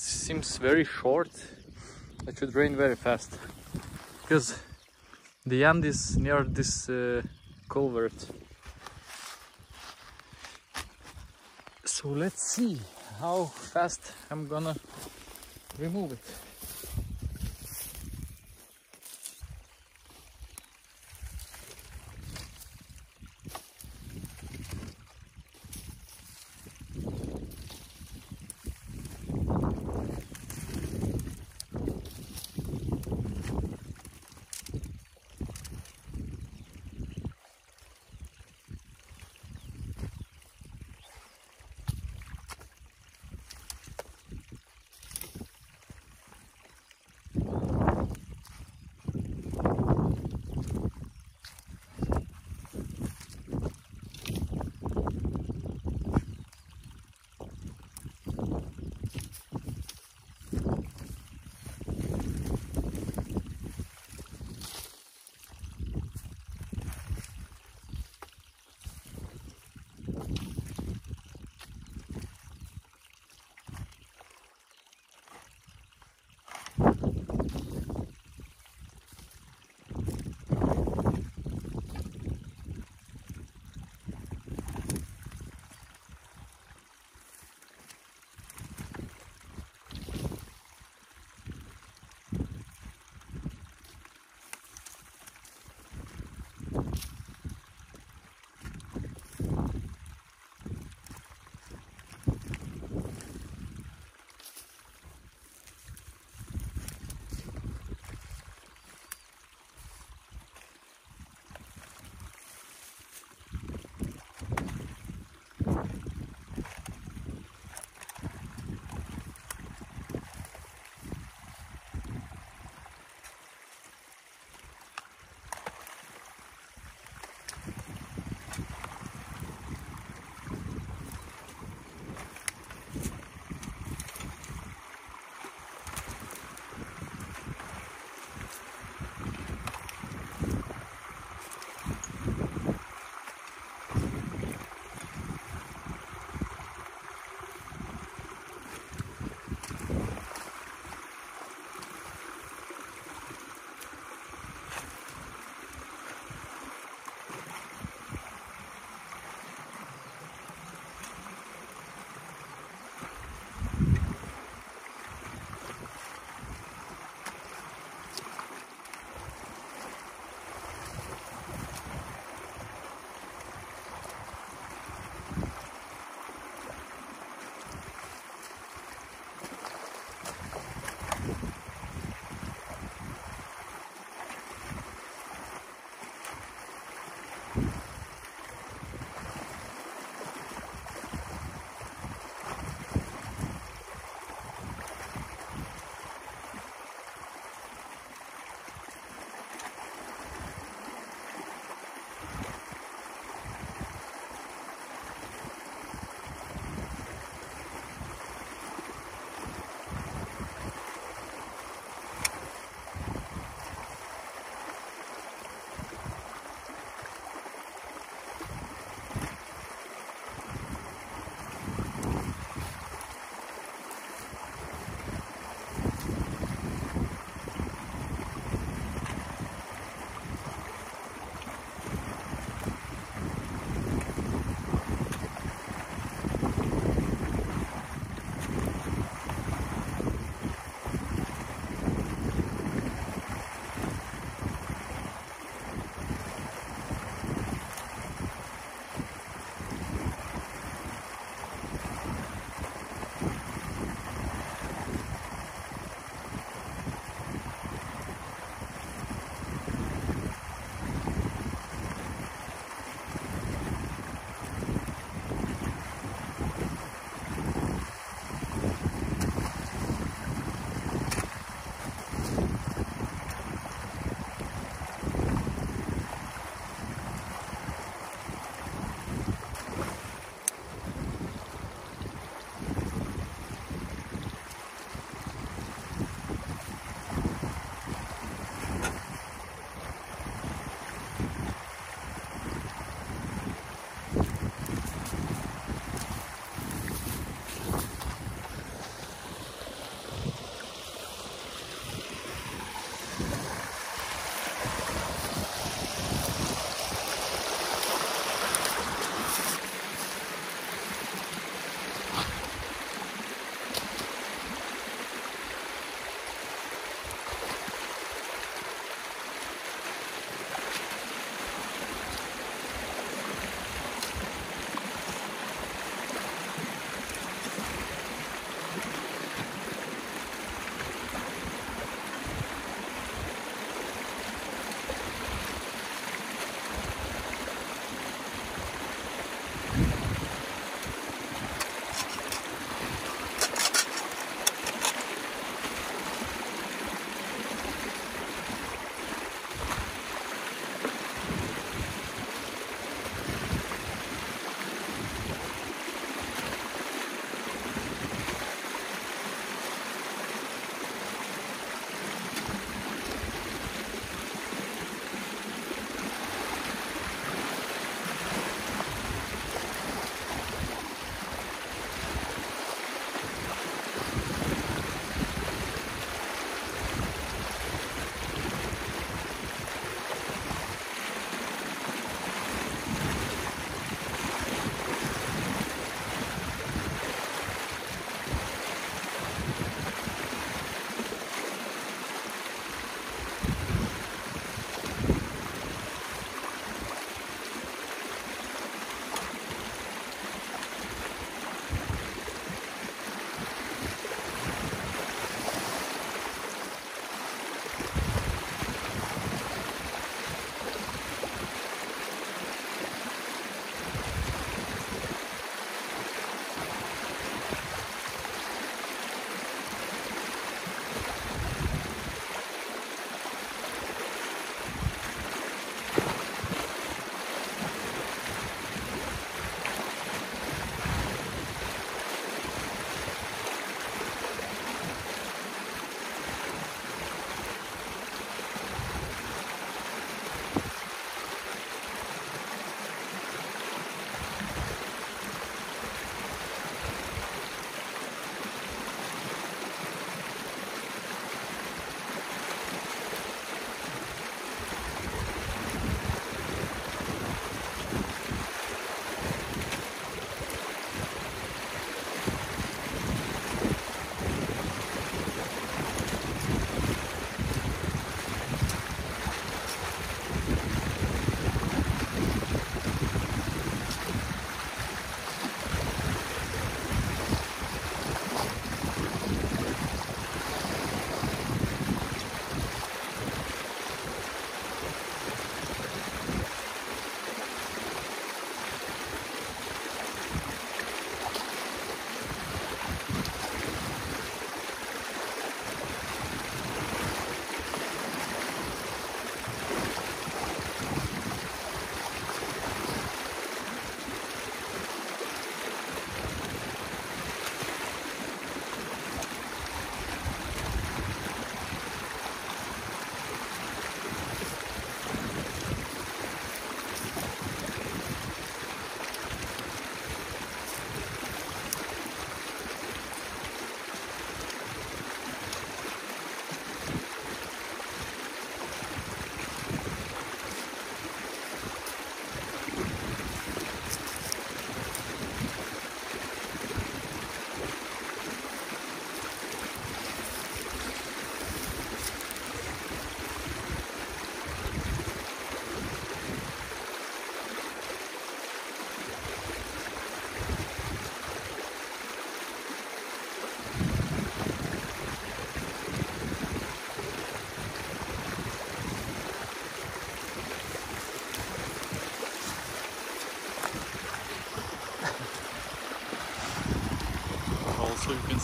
seems very short. It should rain very fast because the end is near this uh, culvert. So let's see how fast I'm gonna remove it.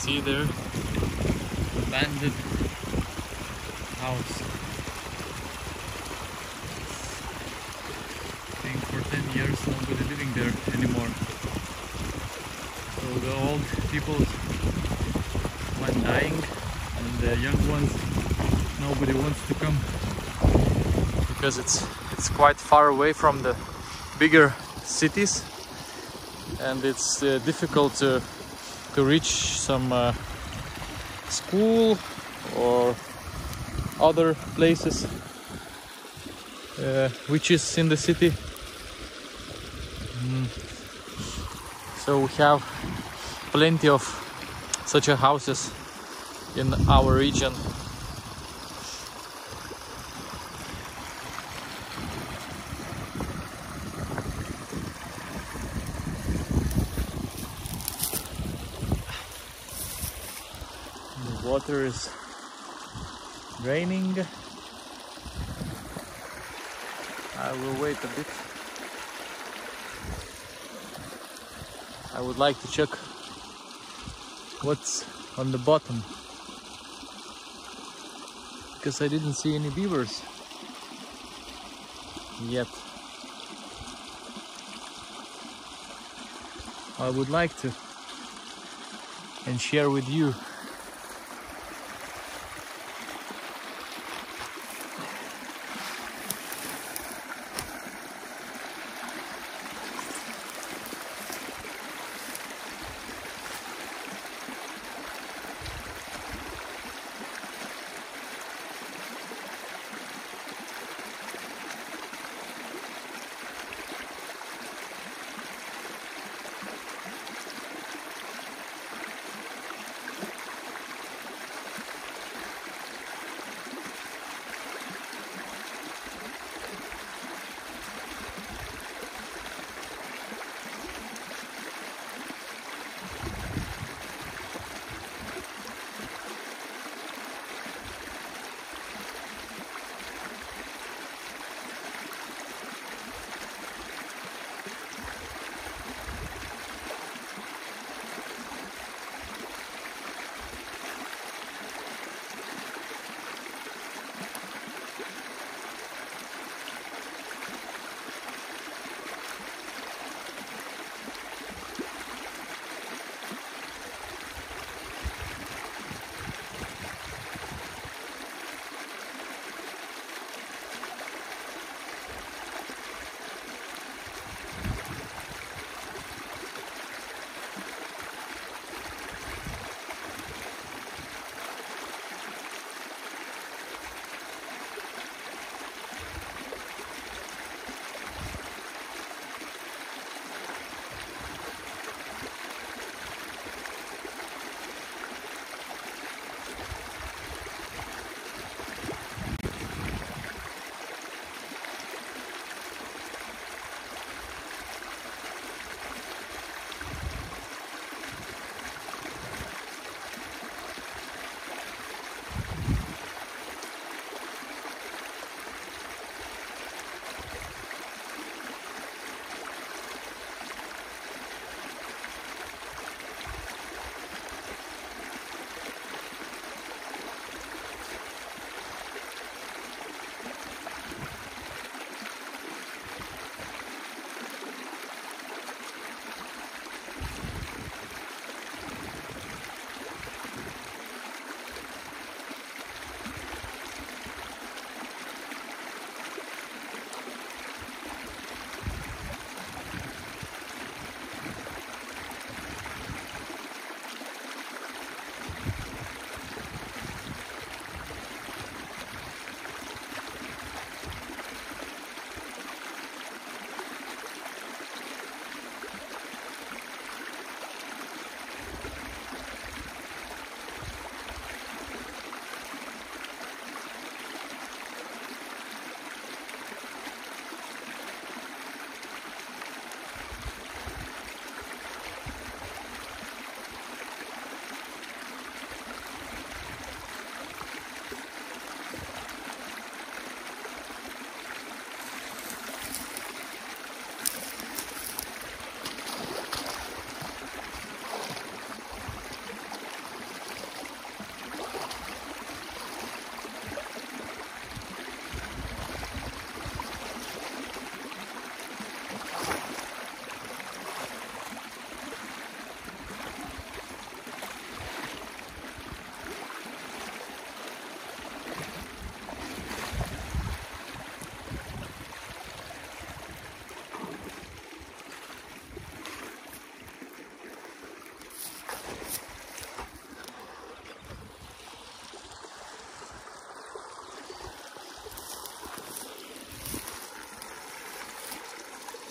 See there, abandoned house. I think for 10 years nobody living there anymore. So the old people went dying and the young ones nobody wants to come because it's it's quite far away from the bigger cities and it's uh, difficult to to reach some uh, school or other places uh, which is in the city mm. so we have plenty of such houses in our region the water is draining. I will wait a bit. I would like to check what's on the bottom because I didn't see any beavers yet. I would like to and share with you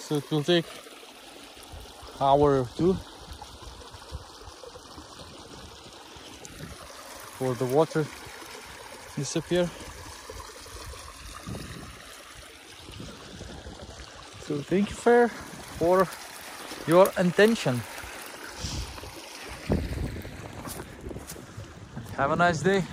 so it will take hour or two for the water disappear. So thank you fair for your attention. Have a nice day